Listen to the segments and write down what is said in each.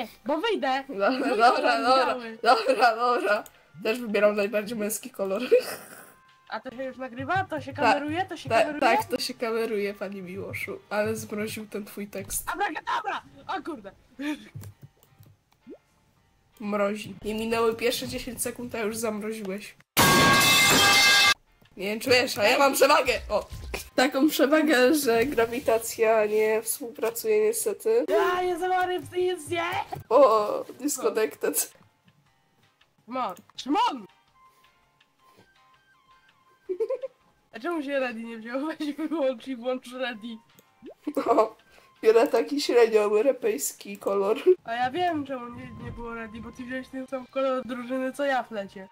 Nie, bo wyjdę. Dobra, Mój dobra, dobra, biały. dobra, dobra. Też wybieram najbardziej męski kolor. A to się już nagrywa? To się Tak, kameruje? To się Ta, kameruje? tak, to się kameruje, pani Miłoszu, ale zmroził ten twój tekst. Abracadabra! O kurde. Mrozi. Nie minęły pierwsze 10 sekund, a już zamroziłeś. Nie wiem, czy wiesz, a ja mam przewagę! O! Taką przewagę, że grawitacja nie współpracuje niestety. Ja w tej zje! O, disconnected. Szymon! Szymon! A czemu się ready nie wziął? Weź wyłącz i włącz ready. No, biorę taki średnio europejski kolor. A ja wiem czemu nie, nie było ready, bo ty wziąłeś ten sam kolor drużyny co ja w lecie.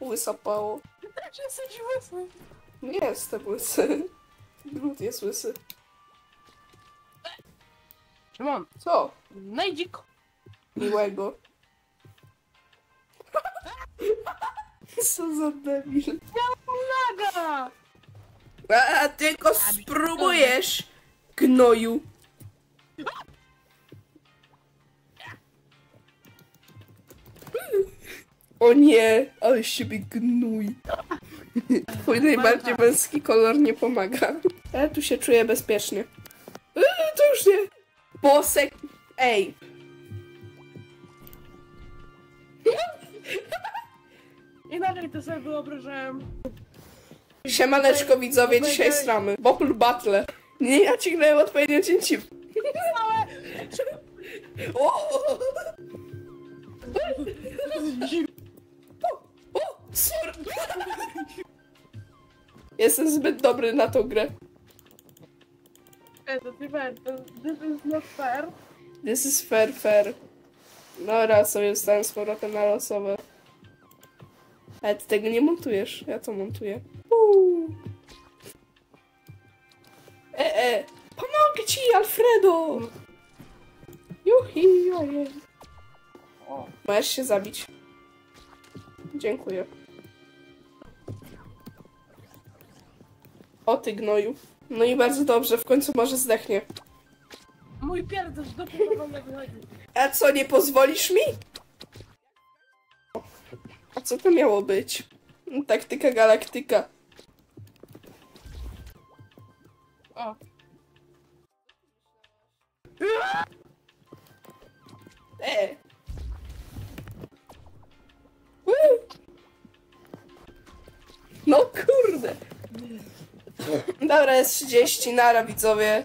Łysapało. Ty też jesteś łysy. Nie jestem łysy. Glut jest łysy. Szymon, Co? najdzik. Miłego. Co za debil. Naga! A tylko spróbujesz, gnoju. O nie, ale siebie gnój. Twój najbardziej męski kolor nie pomaga. Ja tu się czuję bezpiecznie. Yy, to już nie. Bosek. Ej. Inaczej to sobie wyobrażałem. Siemaneczko widzowie, dzisiaj stramy. Bopul Battle. Nie, ja ciągnąłem odpowiednio cięci. O! Jestem zbyt dobry na tą grę. Ej, to to this is not fair. This is fair, fair. No raz sobie wstałem z powrotem na losowe. Ale ty tego nie montujesz, ja to montuję. Uuu. E, e, pomogę ci, Alfredo! Juhi, ojej. Możesz się zabić. Dziękuję. O ty gnoju. No i bardzo dobrze, w końcu może zdechnie. Mój pierdol z dupy wam wychodzi. A co, nie pozwolisz mi? A co to miało być? Taktyka galaktyka. O, E! No kurde. Dobra, jest 30, nara widzowie.